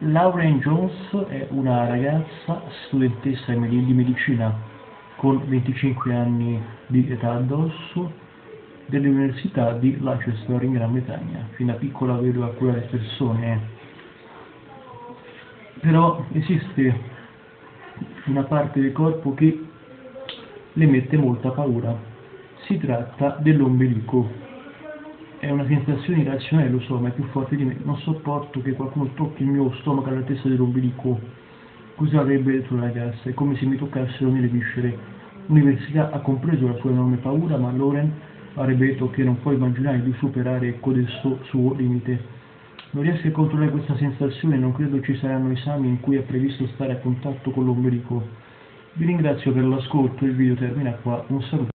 Lauren Jones è una ragazza studentessa di medicina con 25 anni di età addosso dell'Università di Leicester in Gran Bretagna, fino a piccola vedova a curare persone. Però esiste una parte del corpo che le mette molta paura. Si tratta dell'ombelico. È una sensazione irrazionale, lo so, ma è più forte di me. Non sopporto che qualcuno tocchi il mio stomaco all'altezza dell'ombelico. Cosa avrebbe detto la ragazza? È come se mi toccassero nelle viscere. L'università ha compreso la sua enorme paura, ma Loren avrebbe detto che non può immaginare di superare codesto suo limite. Non riesco a controllare questa sensazione non credo ci saranno esami in cui è previsto stare a contatto con l'ombelico. Vi ringrazio per l'ascolto, il video termina qua, un saluto.